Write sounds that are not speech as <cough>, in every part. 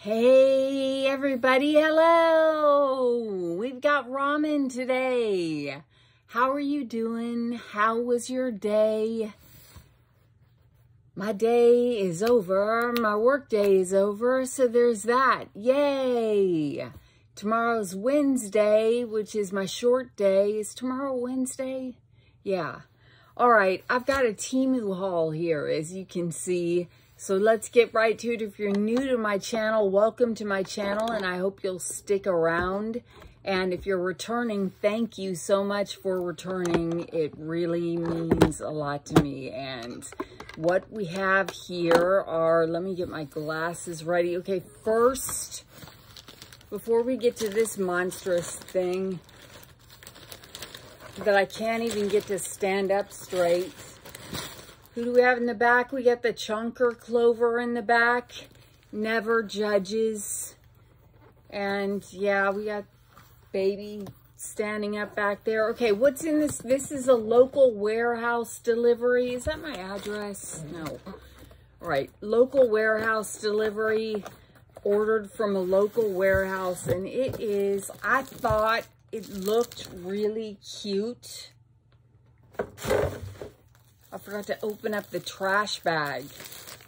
Hey everybody, hello! We've got ramen today. How are you doing? How was your day? My day is over, my work day is over, so there's that. Yay! Tomorrow's Wednesday, which is my short day. Is tomorrow Wednesday? Yeah. All right, I've got a Temu haul here, as you can see. So let's get right to it. If you're new to my channel, welcome to my channel, and I hope you'll stick around. And if you're returning, thank you so much for returning. It really means a lot to me. And what we have here are, let me get my glasses ready. Okay, first, before we get to this monstrous thing that I can't even get to stand up straight, who do we have in the back? We got the chunker clover in the back. Never judges. And yeah, we got baby standing up back there. Okay, what's in this? This is a local warehouse delivery. Is that my address? No. All right, local warehouse delivery ordered from a local warehouse. And it is, I thought it looked really cute. I forgot to open up the trash bag.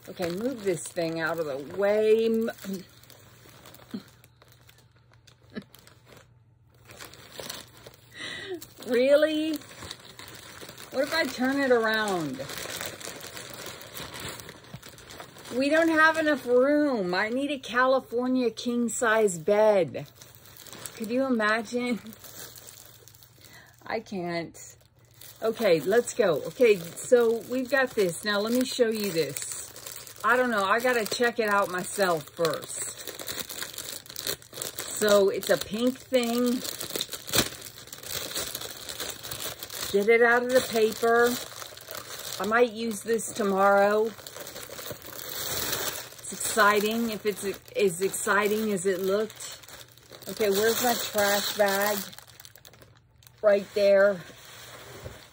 Okay, move this thing out of the way. <laughs> really? What if I turn it around? We don't have enough room. I need a California king-size bed. Could you imagine? <laughs> I can't. Okay, let's go. Okay, so we've got this. Now, let me show you this. I don't know. I got to check it out myself first. So, it's a pink thing. Get it out of the paper. I might use this tomorrow. It's exciting, if it's as exciting as it looked. Okay, where's my trash bag? Right there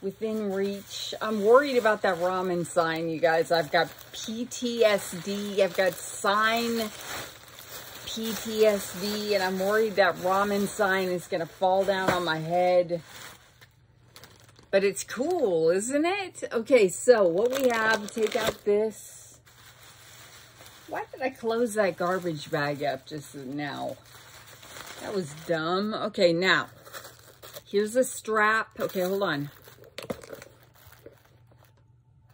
within reach. I'm worried about that ramen sign, you guys. I've got PTSD. I've got sign PTSD, and I'm worried that ramen sign is going to fall down on my head. But it's cool, isn't it? Okay, so what we have, take out this. Why did I close that garbage bag up just now? That was dumb. Okay, now, here's a strap. Okay, hold on.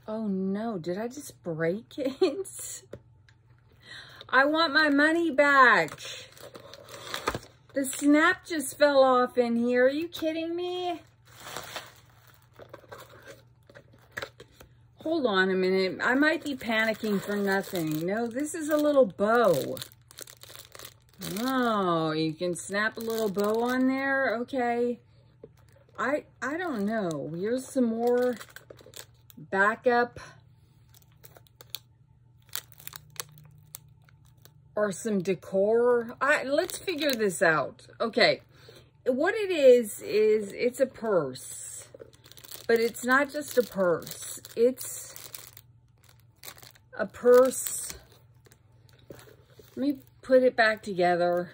Oh no, did I just break <laughs> it? I want my money back. The snap just fell off in here. Are you kidding me? Hold on a minute. I might be panicking for nothing. No, this is a little bow. Oh, you can snap a little bow on there? Okay. I I don't know. Here's some more backup or some decor. I, let's figure this out. Okay, what it is, is it's a purse, but it's not just a purse. It's a purse. Let me put it back together.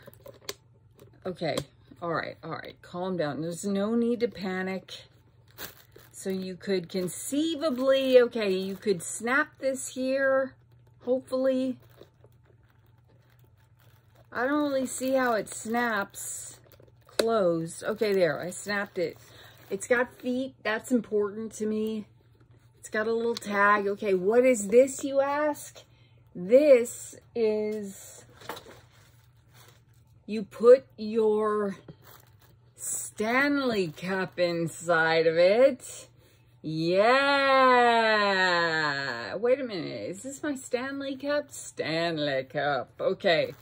Okay, all right, all right, calm down. There's no need to panic. So you could conceivably, okay, you could snap this here, hopefully. I don't really see how it snaps closed. Okay, there, I snapped it. It's got feet, that's important to me. It's got a little tag. Okay, what is this, you ask? This is, you put your Stanley Cup inside of it. Yeah. Wait a minute. Is this my Stanley Cup? Stanley Cup. Okay.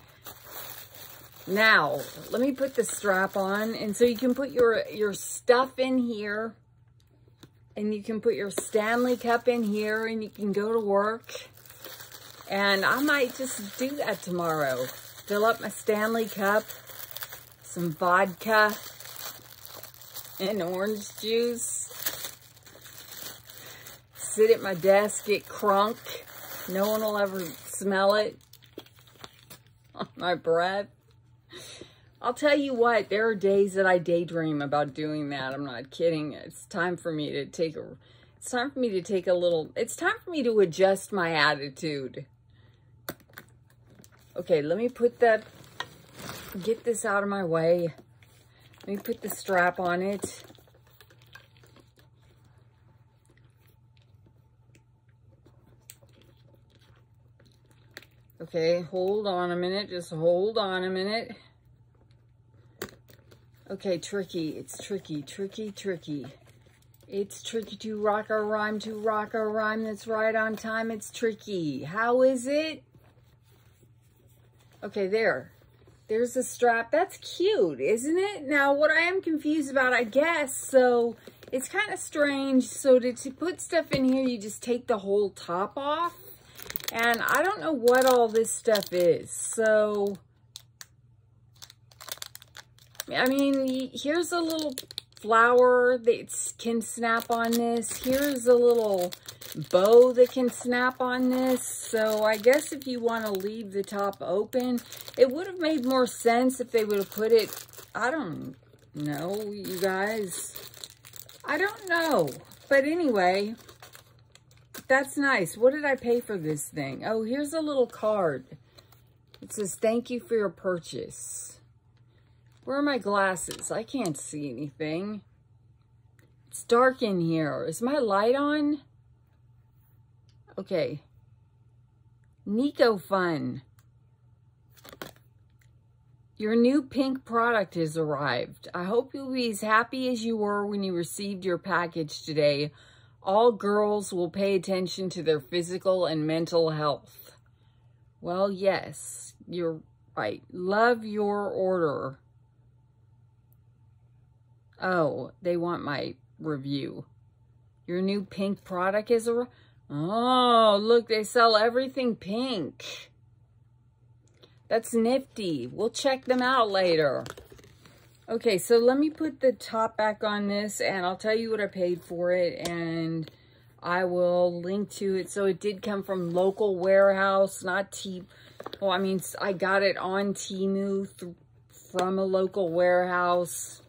Now, let me put the strap on. And so you can put your, your stuff in here. And you can put your Stanley Cup in here. And you can go to work. And I might just do that tomorrow. Fill up my Stanley Cup. Some vodka. And orange juice sit at my desk, get crunk. No one will ever smell it. <laughs> on my breath. I'll tell you what, there are days that I daydream about doing that. I'm not kidding. It's time for me to take a, it's time for me to take a little, it's time for me to adjust my attitude. Okay, let me put that, get this out of my way. Let me put the strap on it. Okay, hold on a minute. Just hold on a minute. Okay, tricky. It's tricky, tricky, tricky. It's tricky to rock a rhyme, to rock a rhyme that's right on time. It's tricky. How is it? Okay, there. There's a strap. That's cute, isn't it? Now, what I am confused about, I guess, so it's kind of strange. So to, to put stuff in here, you just take the whole top off. And I don't know what all this stuff is. So I mean, here's a little flower that can snap on this. Here's a little bow that can snap on this. So I guess if you want to leave the top open, it would have made more sense if they would have put it, I don't know, you guys. I don't know. But anyway, that's nice. What did I pay for this thing? Oh, here's a little card. It says, thank you for your purchase. Where are my glasses? I can't see anything. It's dark in here. Is my light on? Okay. Nico Fun. Your new pink product has arrived. I hope you'll be as happy as you were when you received your package today. All girls will pay attention to their physical and mental health. Well, yes, you're right. Love your order. Oh, they want my review. Your new pink product is a... Oh, look, they sell everything pink. That's nifty. We'll check them out later. Okay, so let me put the top back on this and I'll tell you what I paid for it and I will link to it. So it did come from local warehouse, not T. Well, I mean, I got it on Temu from a local warehouse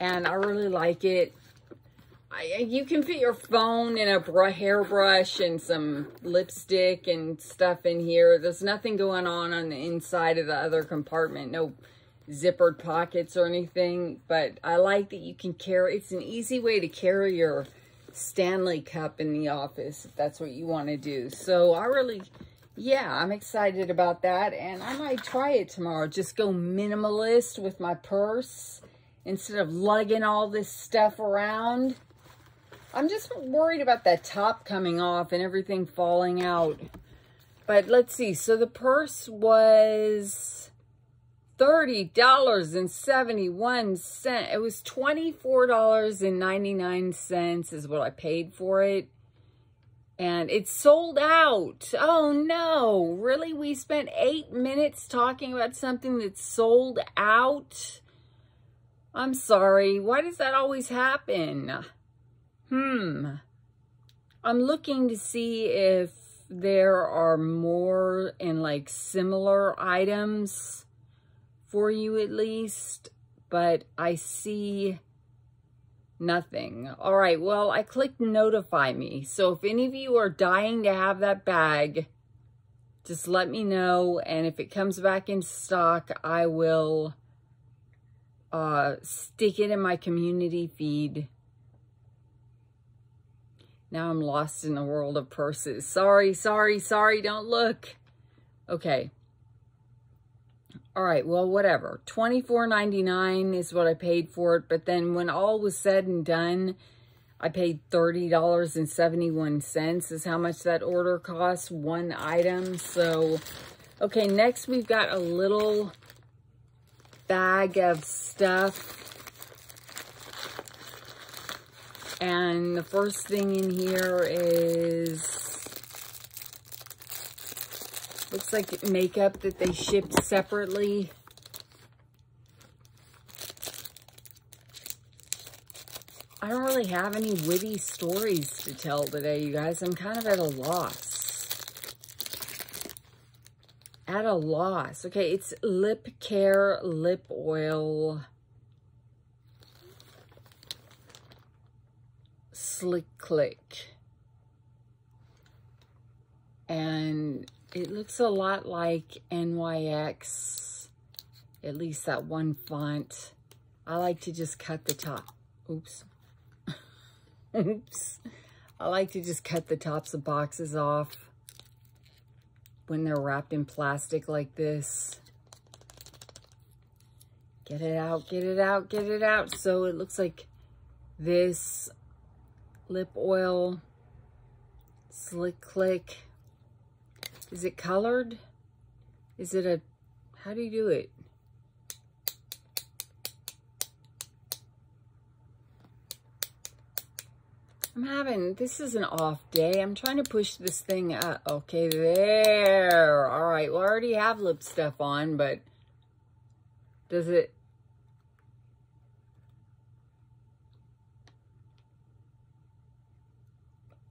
and I really like it. I, you can fit your phone and a hairbrush and some lipstick and stuff in here. There's nothing going on on the inside of the other compartment. No zippered pockets or anything. But I like that you can carry, it's an easy way to carry your Stanley cup in the office if that's what you want to do. So I really, yeah, I'm excited about that. And I might try it tomorrow. Just go minimalist with my purse instead of lugging all this stuff around. I'm just worried about that top coming off and everything falling out. But let's see. So the purse was $30.71. It was $24.99 is what I paid for it. And it's sold out. Oh no, really? We spent eight minutes talking about something that's sold out? I'm sorry. Why does that always happen? Hmm. I'm looking to see if there are more and like similar items for you at least, but I see nothing. All right, well, I clicked notify me. So if any of you are dying to have that bag, just let me know. And if it comes back in stock, I will uh, stick it in my community feed. Now I'm lost in the world of purses. Sorry, sorry, sorry, don't look. Okay. All right, well, whatever. $24.99 is what I paid for it, but then when all was said and done, I paid $30.71 is how much that order cost, one item. So, okay, next we've got a little bag of stuff. And the first thing in here is, looks like makeup that they shipped separately. I don't really have any witty stories to tell today, you guys. I'm kind of at a loss. at a loss. Okay, it's Lip Care Lip Oil. Slick Click. And it looks a lot like NYX, at least that one font. I like to just cut the top. Oops. <laughs> Oops. I like to just cut the tops of boxes off when they're wrapped in plastic like this. Get it out, get it out, get it out. So it looks like this lip oil, slick click. Is it colored? Is it a, how do you do it? I'm having, this is an off day. I'm trying to push this thing up. Okay, there. All right, well, I already have lip stuff on, but does it,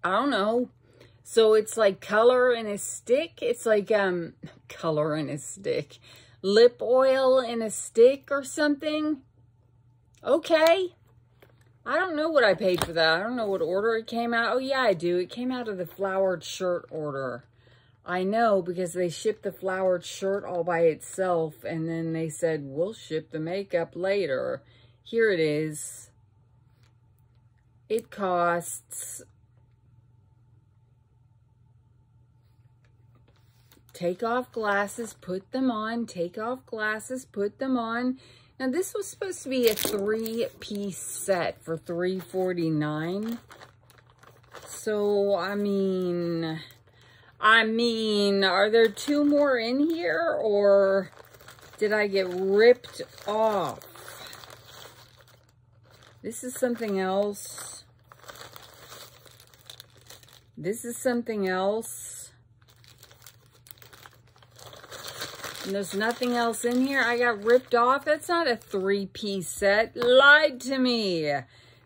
I don't know. So it's like color in a stick. It's like um color in a stick. Lip oil in a stick or something. Okay. I don't know what I paid for that. I don't know what order it came out. Oh, yeah, I do. It came out of the flowered shirt order. I know because they shipped the flowered shirt all by itself and then they said, we'll ship the makeup later. Here it is. It costs... Take off glasses, put them on. Take off glasses, put them on. Now, this was supposed to be a three-piece set for $3.49. So, I mean, I mean, are there two more in here or did I get ripped off? This is something else. This is something else. And there's nothing else in here. I got ripped off. That's not a three-piece set. Lied to me.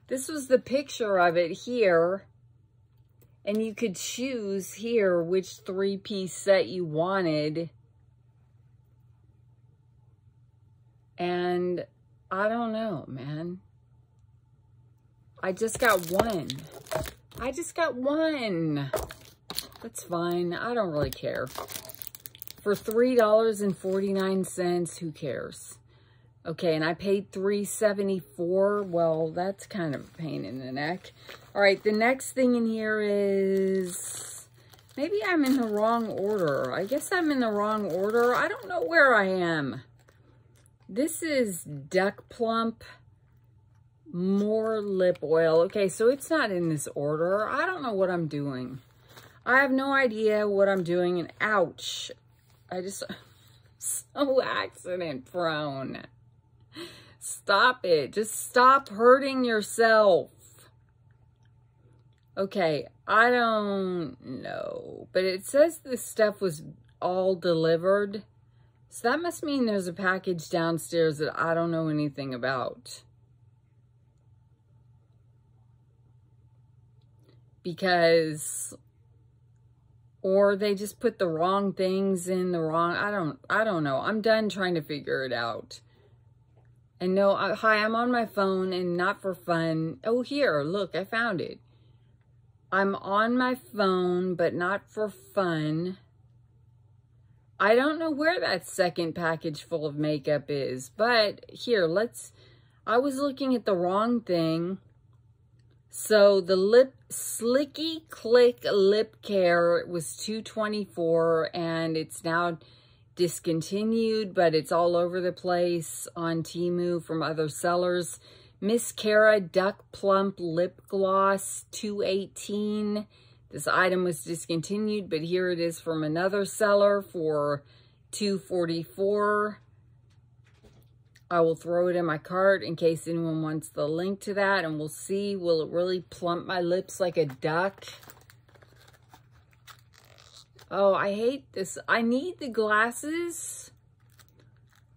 This was the picture of it here. And you could choose here which three-piece set you wanted. And I don't know, man. I just got one. I just got one. That's fine. I don't really care for $3.49. Who cares? Okay, and I paid $3.74. Well, that's kind of a pain in the neck. All right, the next thing in here is... Maybe I'm in the wrong order. I guess I'm in the wrong order. I don't know where I am. This is Duck Plump more lip oil. Okay, so it's not in this order. I don't know what I'm doing. I have no idea what I'm doing. And ouch, I just, <laughs> so accident prone. Stop it. Just stop hurting yourself. Okay, I don't know. But it says this stuff was all delivered. So that must mean there's a package downstairs that I don't know anything about. Because or they just put the wrong things in the wrong, I don't, I don't know. I'm done trying to figure it out. And no, I, hi, I'm on my phone and not for fun. Oh, here, look, I found it. I'm on my phone, but not for fun. I don't know where that second package full of makeup is, but here, let's, I was looking at the wrong thing. So the lip Slicky Click Lip Care was 224 and it's now discontinued, but it's all over the place on Temu from other sellers. Miss Cara Duck Plump Lip Gloss 218. This item was discontinued, but here it is from another seller for 244. I will throw it in my cart in case anyone wants the link to that. And we'll see, will it really plump my lips like a duck? Oh, I hate this. I need the glasses,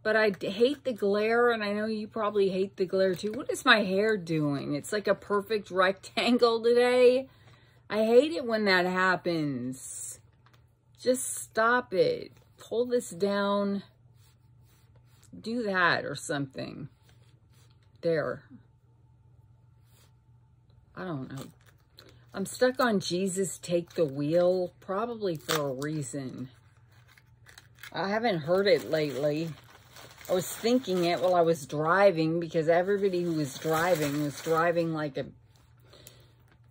but I hate the glare. And I know you probably hate the glare too. What is my hair doing? It's like a perfect rectangle today. I hate it when that happens. Just stop it, pull this down, do that or something. There. I don't know. I'm stuck on Jesus Take the Wheel, probably for a reason. I haven't heard it lately. I was thinking it while I was driving because everybody who was driving was driving like a...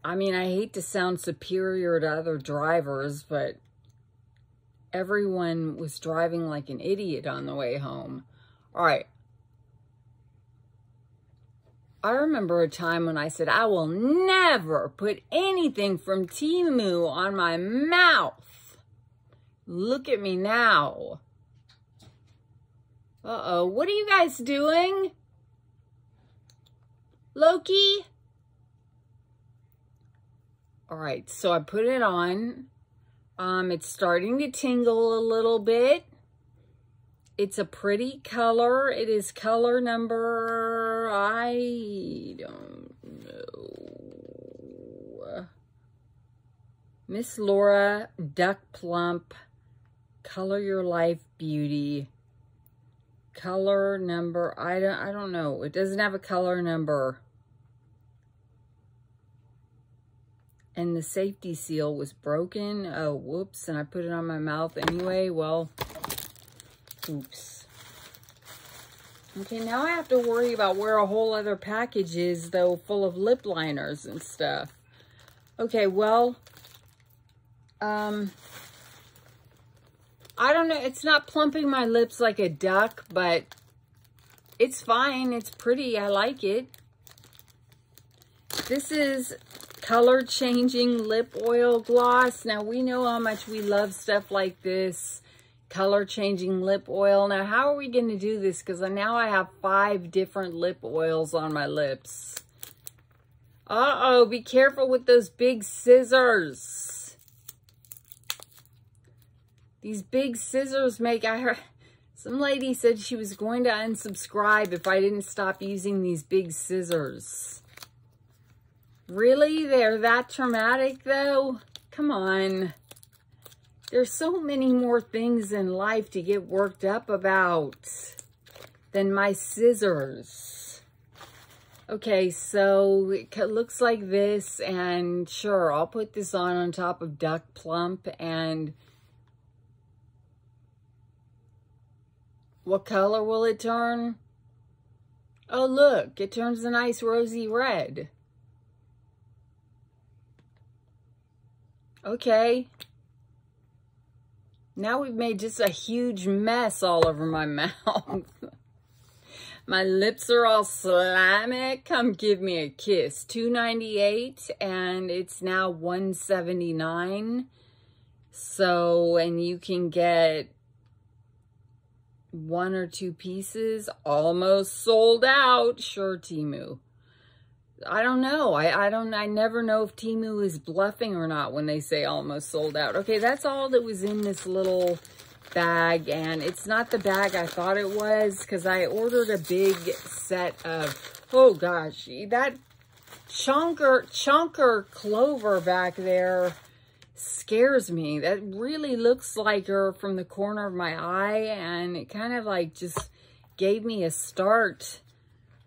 I mean, I hate to sound superior to other drivers, but everyone was driving like an idiot on the way home. All right. I remember a time when I said, I will never put anything from Temu on my mouth. Look at me now. Uh-oh, what are you guys doing? Loki? All right, so I put it on. Um, it's starting to tingle a little bit. It's a pretty color. It is color number, I don't know. Miss Laura Duck Plump Color Your Life Beauty color number. I don't, I don't know. It doesn't have a color number. And the safety seal was broken. Oh, whoops. And I put it on my mouth anyway. Well, oops. Okay, now I have to worry about where a whole other package is, though, full of lip liners and stuff. Okay, well, um, I don't know. It's not plumping my lips like a duck, but it's fine. It's pretty. I like it. This is color changing lip oil gloss. Now, we know how much we love stuff like this. Color changing lip oil. Now, how are we going to do this? Because now I have five different lip oils on my lips. Uh-oh, be careful with those big scissors. These big scissors make, I heard, some lady said she was going to unsubscribe if I didn't stop using these big scissors. Really? They're that traumatic though? Come on. There's so many more things in life to get worked up about than my scissors. Okay, so it looks like this, and sure, I'll put this on on top of Duck Plump, and What color will it turn? Oh, look, it turns a nice rosy red. Okay. Now we've made just a huge mess all over my <laughs> mouth. my lips are all slimy. Come give me a kiss. Two ninety eight, and it's now 179 So, and you can get one or two pieces, almost sold out. Sure, Temu. I don't know. I, I don't, I never know if Temu is bluffing or not when they say almost sold out. Okay, that's all that was in this little bag. And it's not the bag I thought it was because I ordered a big set of, oh gosh, that chunker, chunker clover back there scares me. That really looks like her from the corner of my eye and it kind of like just gave me a start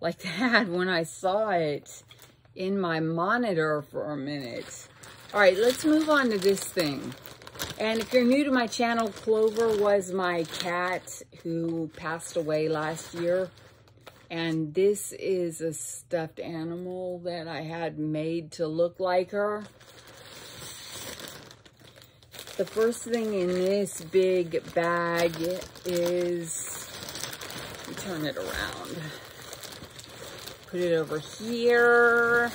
like that when I saw it in my monitor for a minute. All right, let's move on to this thing. And if you're new to my channel, Clover was my cat who passed away last year. And this is a stuffed animal that I had made to look like her. The first thing in this big bag is, turn it around, put it over here.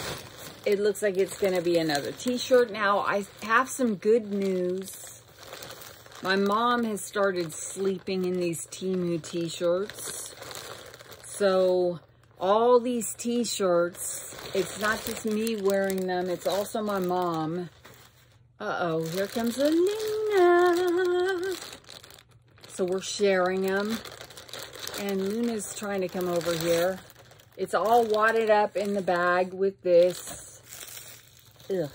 It looks like it's going to be another t-shirt. Now, I have some good news. My mom has started sleeping in these Temu t-shirts. So, all these t-shirts, it's not just me wearing them, it's also my mom. Uh-oh, here comes Luna. So we're sharing them. And Luna's trying to come over here. It's all wadded up in the bag with this. Ugh.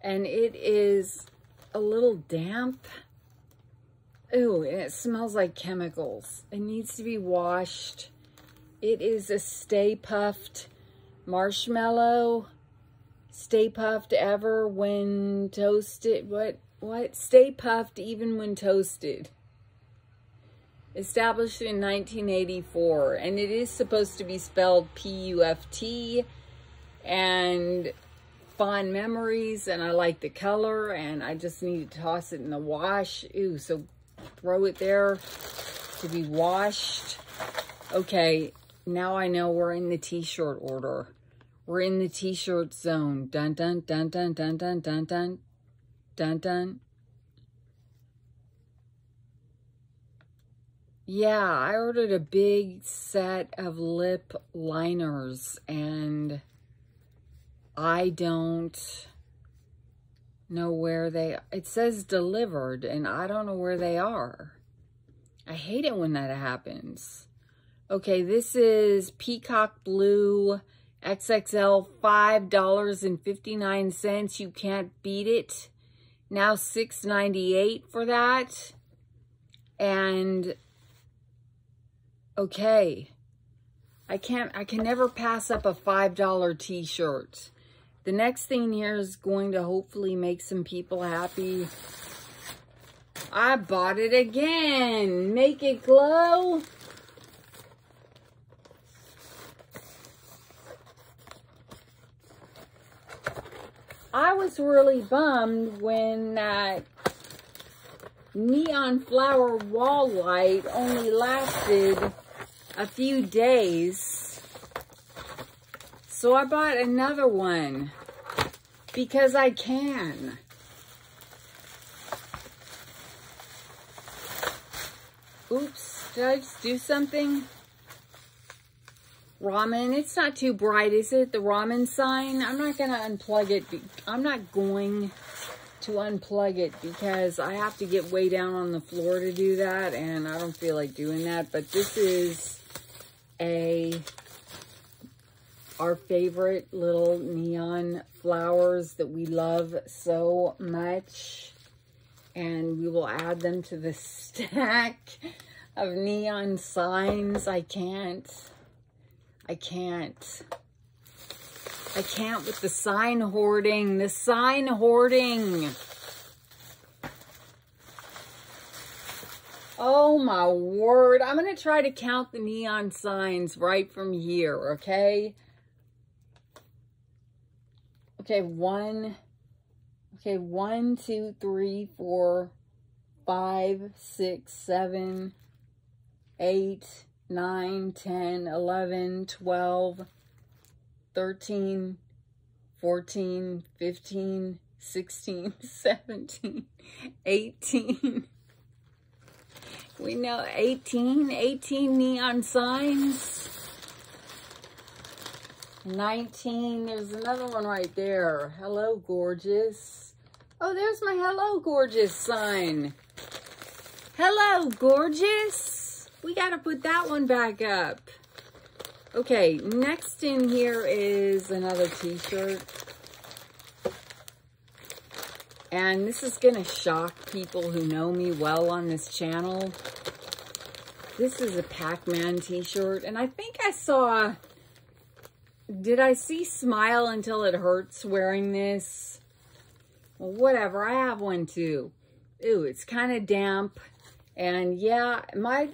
And it is a little damp. Ooh, it smells like chemicals. It needs to be washed. It is a Stay Puffed marshmallow. Stay puffed ever when toasted. What? What? Stay puffed even when toasted. Established in 1984. And it is supposed to be spelled P-U-F-T. And fond memories. And I like the color. And I just need to toss it in the wash. Ooh, so throw it there to be washed. Okay, now I know we're in the t-shirt order. We're in the t-shirt zone. Dun, dun, dun, dun, dun, dun, dun, dun, dun, dun. Yeah, I ordered a big set of lip liners and I don't know where they, it says delivered and I don't know where they are. I hate it when that happens. Okay, this is Peacock Blue XXL, $5.59. You can't beat it. Now $6.98 for that. And, okay. I can't, I can never pass up a $5 t-shirt. The next thing here is going to hopefully make some people happy. I bought it again. Make it glow. I was really bummed when that neon flower wall light only lasted a few days. So I bought another one because I can. Oops, did I just do something? Ramen, it's not too bright, is it? The ramen sign? I'm not going to unplug it. I'm not going to unplug it because I have to get way down on the floor to do that and I don't feel like doing that. But this is a our favorite little neon flowers that we love so much. And we will add them to the <laughs> stack of neon signs. I can't. I can't. I can't with the sign hoarding. The sign hoarding. Oh my word. I'm going to try to count the neon signs right from here, okay? Okay, one, okay, one, two, three, four, five, six, seven, eight, nine, ten, eleven, twelve, thirteen, fourteen, fifteen, sixteen, <laughs> seventeen, eighteen. We know 18, 18 neon signs. 19. There's another one right there. Hello, gorgeous. Oh, there's my hello, gorgeous sign. Hello, gorgeous. We got to put that one back up. Okay, next in here is another t-shirt. And this is going to shock people who know me well on this channel. This is a Pac-Man t-shirt. And I think I saw did I see Smile Until It Hurts wearing this? Well, whatever. I have one too. Ooh, it's kind of damp. And yeah, my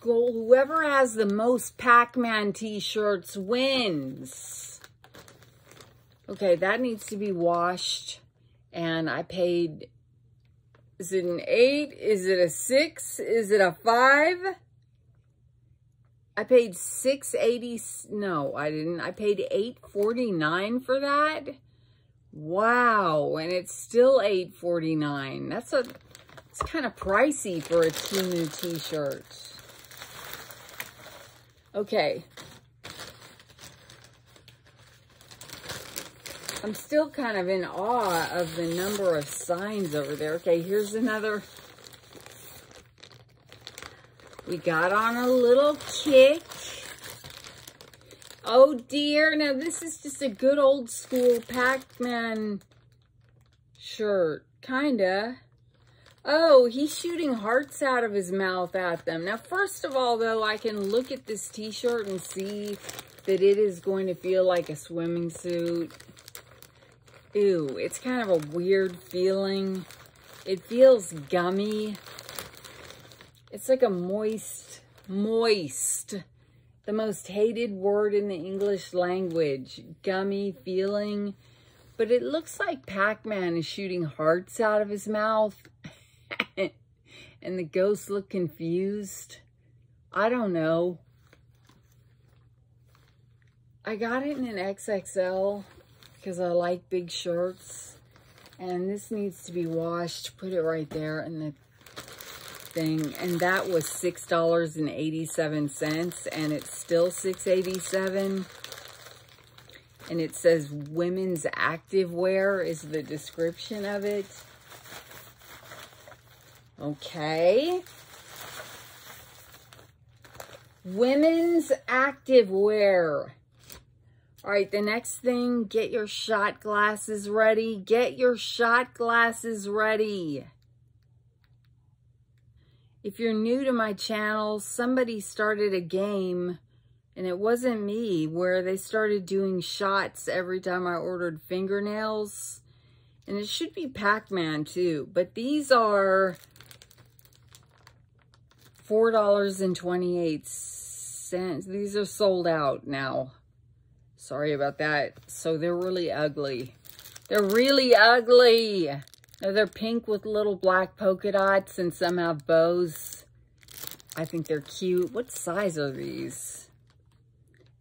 goal, whoever has the most Pac-Man t-shirts wins. Okay, that needs to be washed. And I paid, is it an eight? Is it a six? Is it a five? I paid 680 no, I didn't. I paid 849 for that. Wow, and it's still 849. That's a it's kind of pricey for a Temu t-shirt. Okay. I'm still kind of in awe of the number of signs over there. Okay, here's another we got on a little kick. Oh dear, now this is just a good old school Pac-Man shirt, kinda. Oh, he's shooting hearts out of his mouth at them. Now, first of all, though, I can look at this t-shirt and see that it is going to feel like a swimming suit. It's kind of a weird feeling. It feels gummy. It's like a moist, moist, the most hated word in the English language. Gummy feeling. But it looks like Pac-Man is shooting hearts out of his mouth. <laughs> and the ghosts look confused. I don't know. I got it in an XXL because I like big shirts. And this needs to be washed. Put it right there in the thing. And that was $6.87 and it's still $6.87. And it says women's active wear is the description of it. Okay. Women's activewear. All right, the next thing, get your shot glasses ready. Get your shot glasses ready. If you're new to my channel, somebody started a game, and it wasn't me, where they started doing shots every time I ordered fingernails. And it should be Pac-Man too, but these are $4.28. These are sold out now. Sorry about that. So they're really ugly. They're really ugly. Now they're pink with little black polka dots and some have bows. I think they're cute. What size are these?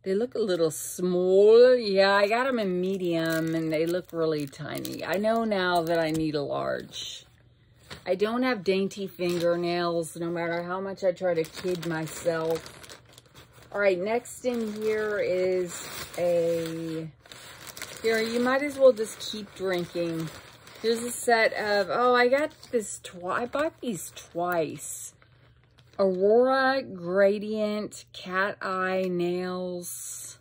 They look a little small. Yeah, I got them in medium and they look really tiny. I know now that I need a large. I don't have dainty fingernails, no matter how much I try to kid myself. All right, next in here is a... Here, you might as well just keep drinking. Here's a set of... Oh, I got this. I bought these twice. Aurora Gradient Cat Eye Nails.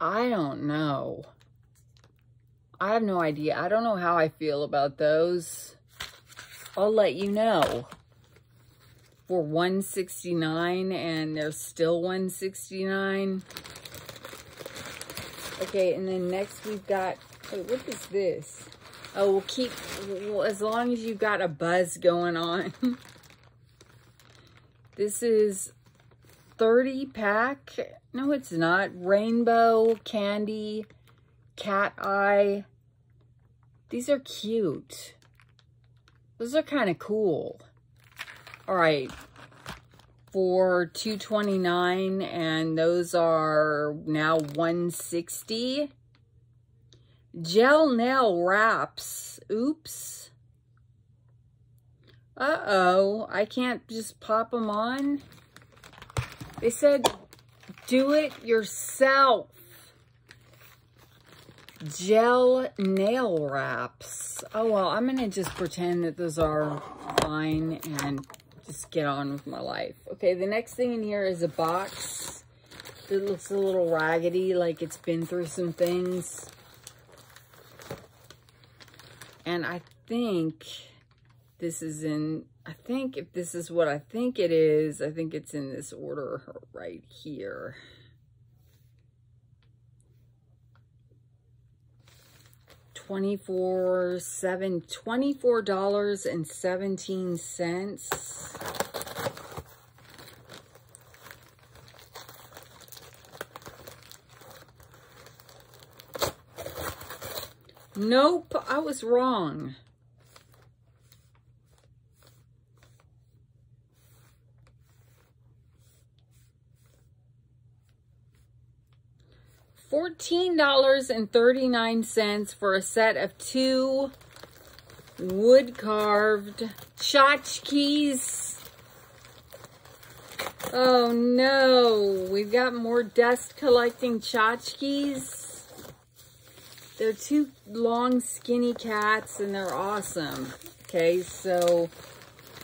I don't know. I have no idea. I don't know how I feel about those. I'll let you know. For 169 and they're still 169 Okay, and then next we've got, wait, what is this? Oh, we'll keep, well, as long as you've got a buzz going on. <laughs> this is 30 pack. No, it's not. Rainbow candy, cat eye, these are cute. Those are kind of cool. All right. For 229 and those are now 160 Gel nail wraps. Oops. Uh-oh. I can't just pop them on. They said do it yourself gel nail wraps. Oh, well, I'm going to just pretend that those are fine and just get on with my life. Okay, the next thing in here is a box that looks a little raggedy, like it's been through some things. And I think this is in, I think if this is what I think it is, I think it's in this order right here. 24 7 $24.17. Nope, I was wrong. $14.39 for a set of two wood-carved tchotchkes. Oh no, we've got more dust collecting tchotchkes. They're two long skinny cats and they're awesome. Okay, so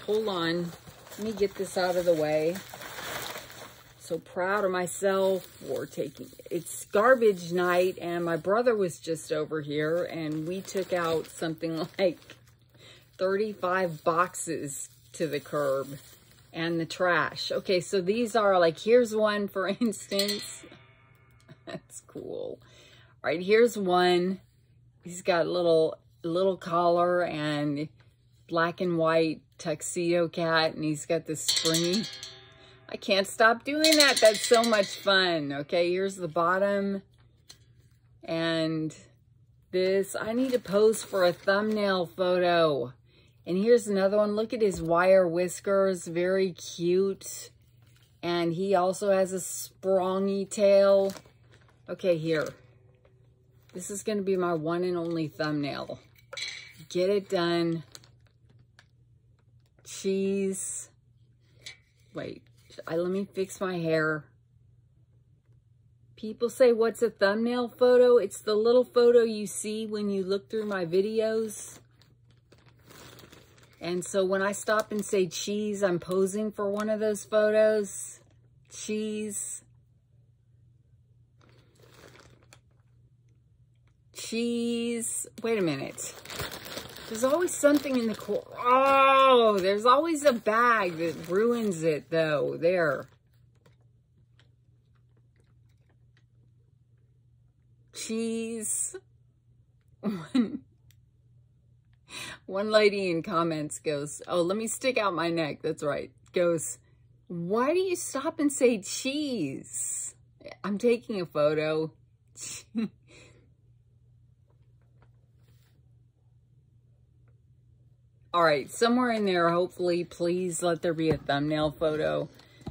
hold on. Let me get this out of the way so proud of myself for taking, it's garbage night and my brother was just over here and we took out something <laughs> like 35 boxes to the curb and the trash. Okay, so these are like, here's one for <laughs> instance. That's cool. All right, here's one. He's got a little, little collar and black and white tuxedo cat and he's got this springy I can't stop doing that. That's so much fun. Okay, here's the bottom. And this, I need to pose for a thumbnail photo. And here's another one. Look at his wire whiskers. Very cute. And he also has a sprongy tail. Okay, here. This is going to be my one and only thumbnail. Get it done. Cheese. Wait. I, let me fix my hair. People say, what's a thumbnail photo? It's the little photo you see when you look through my videos. And so when I stop and say cheese, I'm posing for one of those photos. Cheese. Cheese. Wait a minute. There's always something in the core. Oh, there's always a bag that ruins it, though. There. Cheese. <laughs> One, one lady in comments goes, oh, let me stick out my neck. That's right. Goes, why do you stop and say cheese? I'm taking a photo. <laughs> All right, somewhere in there, hopefully, please let there be a thumbnail photo.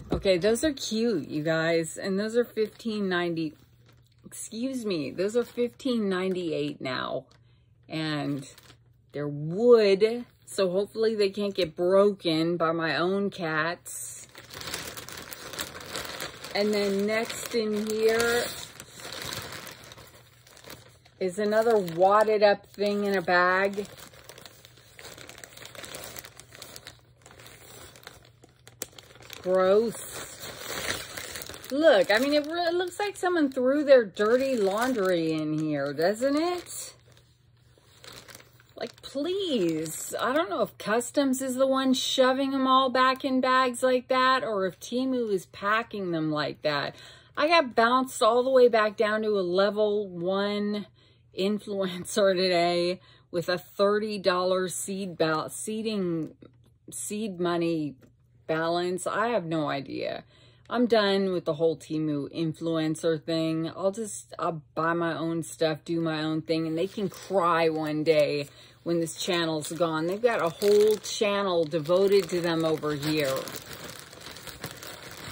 Okay, those are cute, you guys. And those are fifteen ninety. excuse me, those are fifteen ninety eight now. And they're wood, so hopefully they can't get broken by my own cats. And then next in here is another wadded up thing in a bag. Gross. Look, I mean, it, really, looks like someone threw their dirty laundry in here, doesn't it? Like, please. I don't know if Customs is the one shoving them all back in bags like that or if Temu is packing them like that. I got bounced all the way back down to a level one influencer <laughs> today with a $30 seed seeding seed money balance. I have no idea. I'm done with the whole Temu influencer thing. I'll just I'll buy my own stuff, do my own thing, and they can cry one day when this channel's gone. They've got a whole channel devoted to them over here.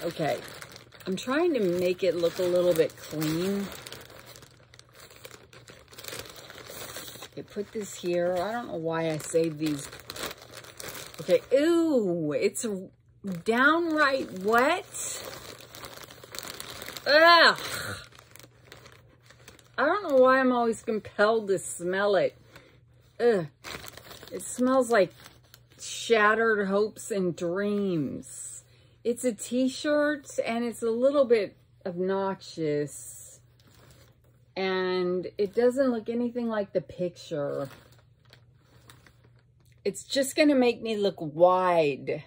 Okay, I'm trying to make it look a little bit clean. Okay, put this here. I don't know why I saved these. Okay, ooh, it's downright wet. Ugh. I don't know why I'm always compelled to smell it. Ugh. It smells like shattered hopes and dreams. It's a t-shirt and it's a little bit obnoxious. And it doesn't look anything like the picture. It's just going to make me look wide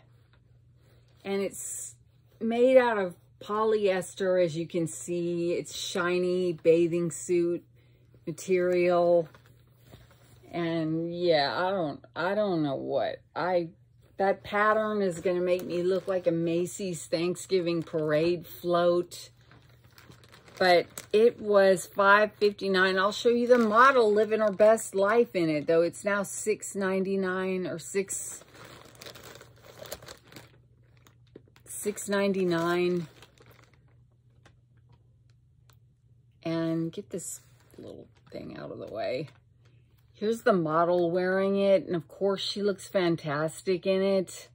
and it's made out of polyester, as you can see. It's shiny bathing suit material. And yeah, I don't, I don't know what. I, that pattern is going to make me look like a Macy's Thanksgiving parade float. But it was $5.59. I'll show you the model living her best life in it, though it's now $6.99 or 6 $6.99. And get this little thing out of the way. Here's the model wearing it. And of course, she looks fantastic in it.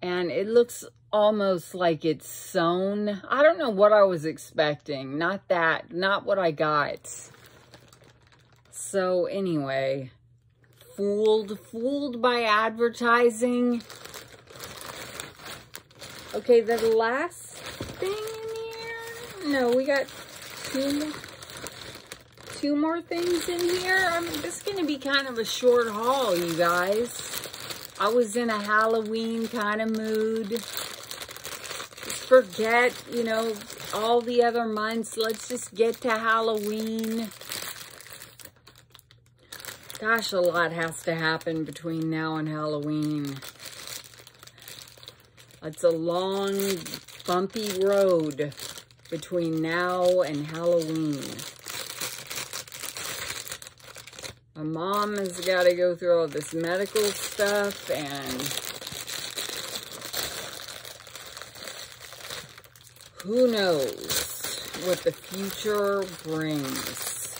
And it looks almost like it's sewn. I don't know what I was expecting. Not that. Not what I got. So anyway, fooled, fooled by advertising. Okay, the last thing in here? No, we got two, two more things in here. I this is going to be kind of a short haul, you guys. I was in a Halloween kind of mood. Just forget, you know, all the other months. Let's just get to Halloween. Gosh, a lot has to happen between now and Halloween. It's a long, bumpy road between now and Halloween. My mom has got to go through all this medical stuff and who knows what the future brings.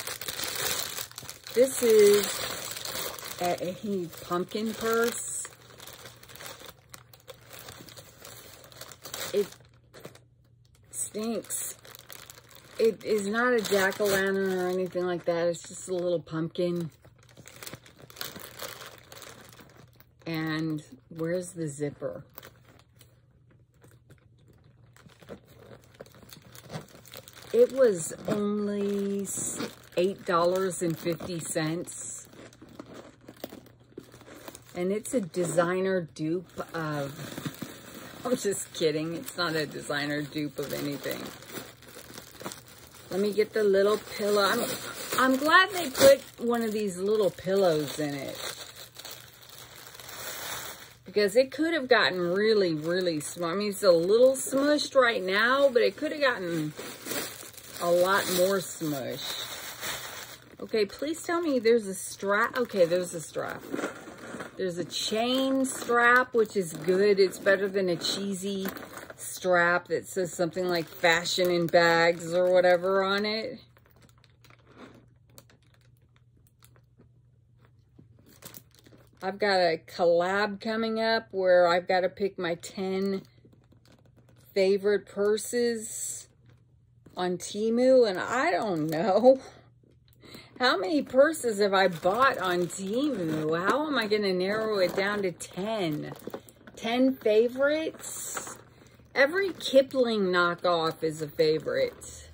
This is a pumpkin purse. It stinks. It is not a jack-o'-lantern or anything like that. It's just a little pumpkin. And where's the zipper? It was only $8.50 and it's a designer dupe of, <laughs> I'm just kidding. It's not a designer dupe of anything. Let me get the little pillow. I'm, I'm glad they put one of these little pillows in it. Because it could have gotten really, really small. I mean, it's a little smushed right now, but it could have gotten a lot more smushed. Okay, please tell me there's a strap. Okay, there's a strap. There's a chain strap, which is good. It's better than a cheesy strap that says something like fashion in bags or whatever on it. I've got a collab coming up where I've got to pick my 10 favorite purses on Temu, and I don't know. <laughs> How many purses have I bought on Temu? How am I going to narrow it down to 10? 10 favorites? Every Kipling knockoff is a favorite.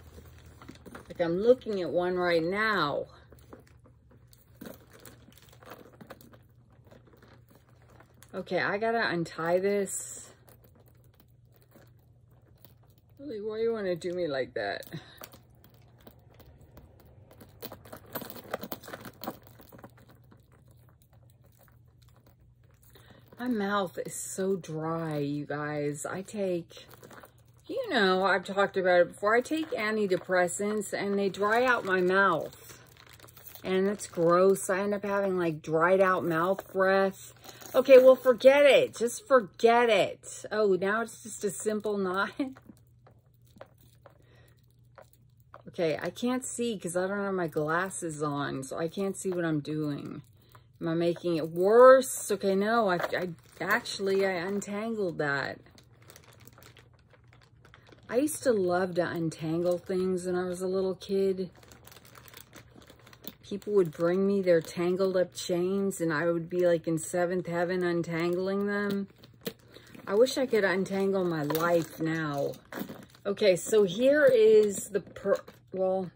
Like I'm looking at one right now. Okay, I gotta untie this. Really, why do you want to do me like that? My mouth is so dry, you guys. I take, you know, I've talked about it before. I take antidepressants and they dry out my mouth. And it's gross. I end up having like dried out mouth breath. Okay, well, forget it. Just forget it. Oh, now it's just a simple <laughs> knot. okay, I can't see because I don't have my glasses on, so I can't see what I'm doing. Am I making it worse? Okay, no, I, I actually, I untangled that. I used to love to untangle things when I was a little kid. People would bring me their tangled up chains and I would be like in seventh heaven untangling them. I wish I could untangle my life now. Okay, so here is the, per well,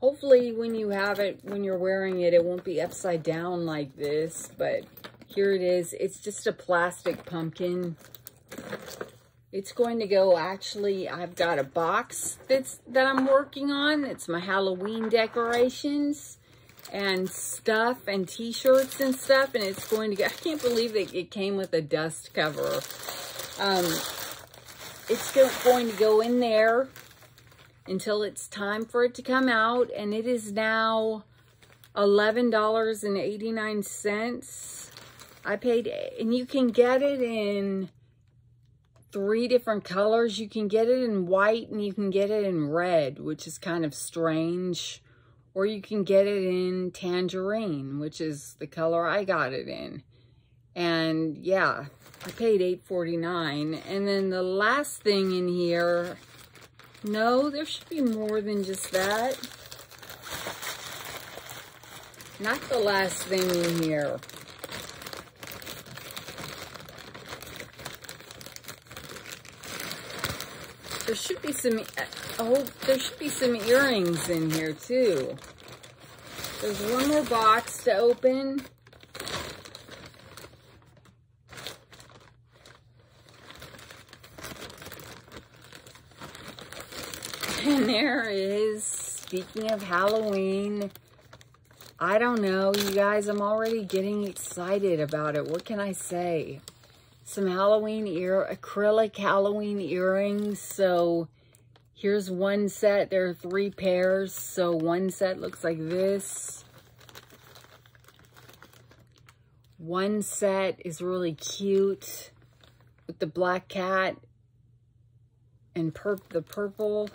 Hopefully when you have it, when you're wearing it, it won't be upside down like this, but here it is. It's just a plastic pumpkin. It's going to go, actually, I've got a box that's that I'm working on. It's my Halloween decorations and stuff and t-shirts and stuff. And it's going to go, <laughs> I can't believe that it came with a dust cover. Um, it's going to go in there until it's time for it to come out. And it is now $11.89. I paid, and you can get it in three different colors. You can get it in white and you can get it in red, which is kind of strange. Or you can get it in tangerine, which is the color I got it in. And yeah, I paid $8.49. And then the last thing in here no, there should be more than just that. Not the last thing in here. There should be some, uh, oh, there should be some earrings in here too. There's one more box to open. And there is, speaking of Halloween, I don't know, you guys, I'm already getting excited about it. What can I say? Some Halloween ear, acrylic Halloween earrings. So here's one set. There are three pairs. So one set looks like this. One set is really cute with the black cat and pur the purple.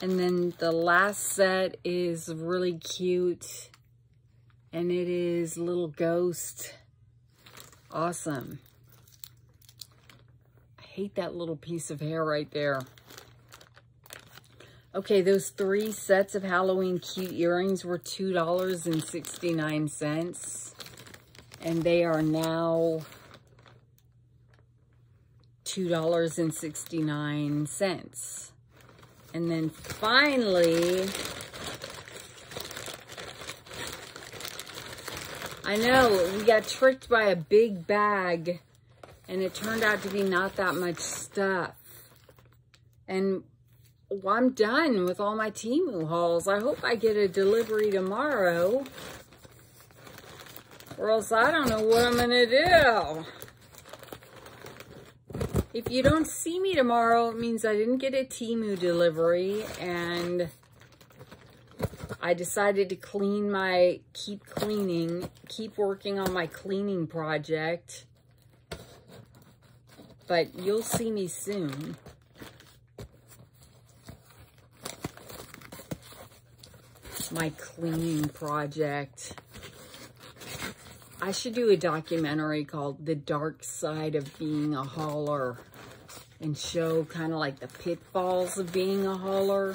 And then the last set is really cute. And it is Little Ghost. Awesome. I hate that little piece of hair right there. Okay, those three sets of Halloween cute earrings were $2.69. And they are now $2.69. And then finally, I know, we got tricked by a big bag and it turned out to be not that much stuff. And I'm done with all my Temu hauls. I hope I get a delivery tomorrow or else I don't know what I'm going to do. If you don't see me tomorrow, it means I didn't get a Temu delivery and I decided to clean my, keep cleaning, keep working on my cleaning project. But you'll see me soon. My cleaning project. I should do a documentary called The Dark Side of Being a Hauler and show kind of like the pitfalls of being a hauler,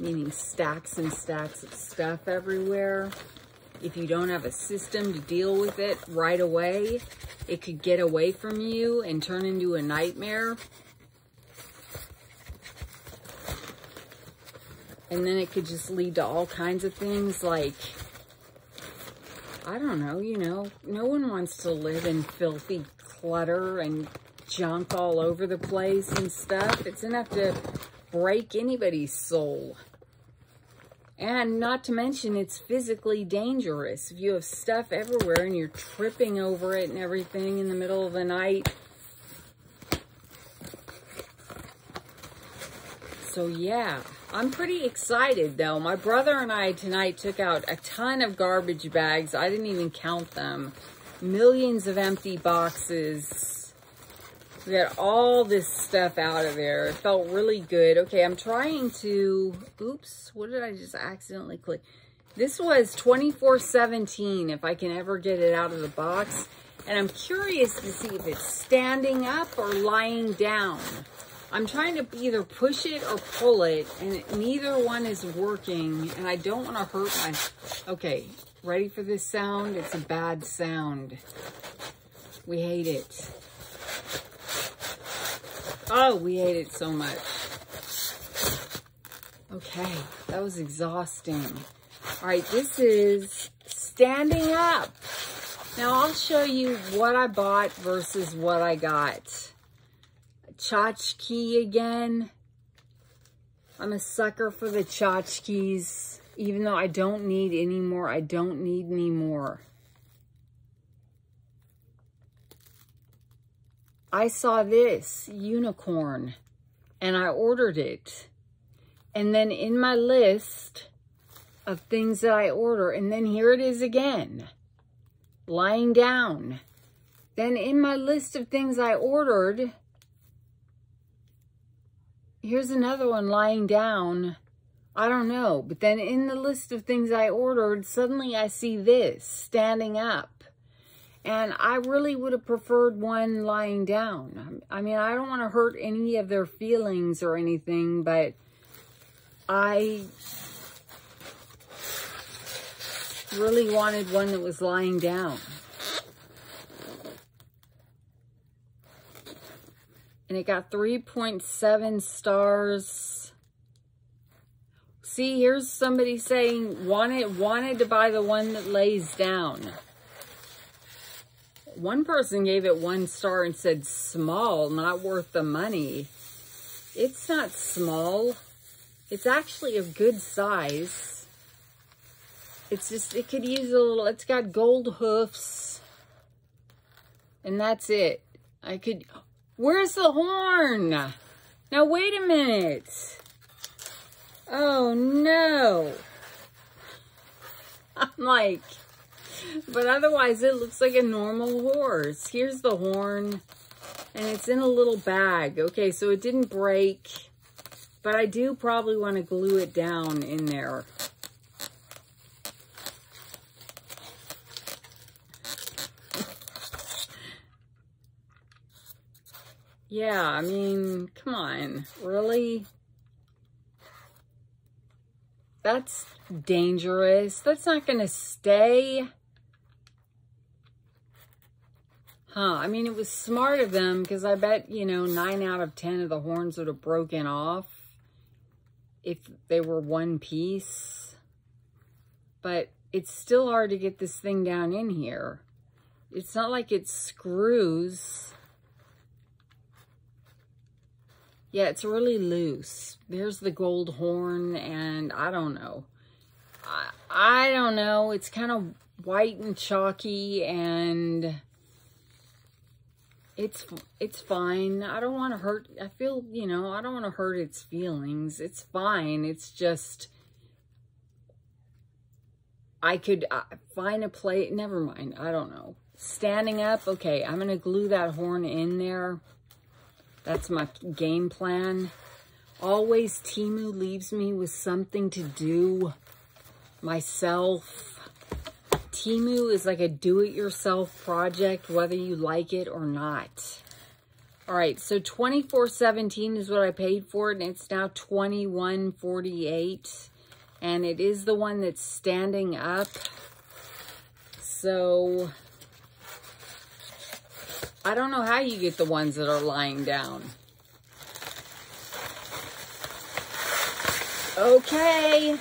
meaning stacks and stacks of stuff everywhere. If you don't have a system to deal with it right away, it could get away from you and turn into a nightmare. And then it could just lead to all kinds of things like I don't know, you know, no one wants to live in filthy clutter and junk all over the place and stuff. It's enough to break anybody's soul. And not to mention, it's physically dangerous. If you have stuff everywhere and you're tripping over it and everything in the middle of the night. So yeah, I'm pretty excited though. My brother and I tonight took out a ton of garbage bags. I didn't even count them. Millions of empty boxes. We got all this stuff out of there. It felt really good. Okay, I'm trying to, oops, what did I just accidentally click? This was 2417 if I can ever get it out of the box. And I'm curious to see if it's standing up or lying down. I'm trying to either push it or pull it, and neither one is working, and I don't want to hurt my... Okay, ready for this sound? It's a bad sound. We hate it. Oh, we hate it so much. Okay, that was exhausting. All right, this is standing up. Now, I'll show you what I bought versus what I got tchotchke again. I'm a sucker for the tchotchkes. Even though I don't need any more, I don't need any more. I saw this unicorn and I ordered it. And then in my list of things that I order, and then here it is again, lying down. Then in my list of things I ordered, here's another one lying down. I don't know. But then in the list of things I ordered, suddenly I see this standing up. And I really would have preferred one lying down. I mean, I don't want to hurt any of their feelings or anything, but I really wanted one that was lying down. And it got 3.7 stars. See, here's somebody saying wanted wanted to buy the one that lays down. One person gave it one star and said small, not worth the money. It's not small. It's actually of good size. It's just, it could use a little, it's got gold hoofs. And that's it. I could, where's the horn? Now wait a minute. Oh no. <laughs> I'm like, but otherwise it looks like a normal horse. Here's the horn and it's in a little bag. Okay, so it didn't break, but I do probably want to glue it down in there. Yeah, I mean, come on, really? That's dangerous. That's not going to stay. Huh, I mean, it was smart of them because I bet, you know, nine out of 10 of the horns would have broken off if they were one piece. But it's still hard to get this thing down in here. It's not like it screws. Yeah, it's really loose. There's the gold horn and I don't know. I, I don't know. It's kind of white and chalky and it's it's fine. I don't want to hurt. I feel, you know, I don't want to hurt its feelings. It's fine. It's just I could uh, find a plate. Never mind. I don't know. Standing up. Okay, I'm going to glue that horn in there. That's my game plan. Always Temu leaves me with something to do myself Temu is like a do-it-yourself project, whether you like it or not. All right, so 24.17 is what I paid for it, and it's now 21.48. And it is the one that's standing up. So, I don't know how you get the ones that are lying down. Okay.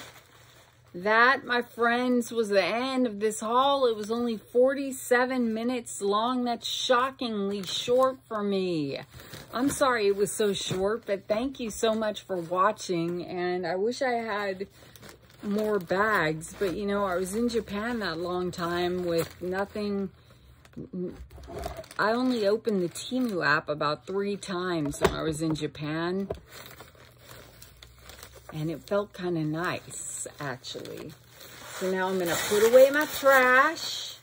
That, my friends, was the end of this haul. It was only 47 minutes long. That's shockingly short for me. I'm sorry it was so short, but thank you so much for watching. And I wish I had more bags, but you know, I was in Japan that long time with nothing. I only opened the Temu app about three times when I was in Japan and it felt kind of nice, actually. So now I'm going to put away my trash,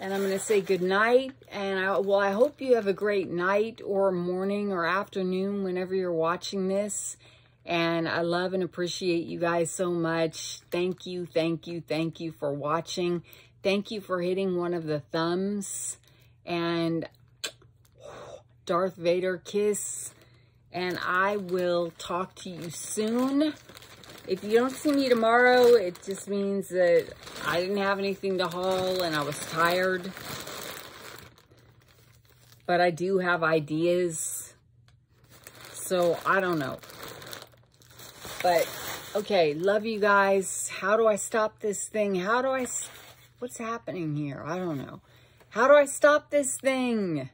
and I'm going to say good night. And I, well, I hope you have a great night or morning or afternoon whenever you're watching this. And I love and appreciate you guys so much. Thank you, thank you, thank you for watching. Thank you for hitting one of the thumbs. And Darth Vader kiss and I will talk to you soon. If you don't see me tomorrow, it just means that I didn't have anything to haul and I was tired. But I do have ideas. So I don't know. But okay, love you guys. How do I stop this thing? How do I, what's happening here? I don't know. How do I stop this thing?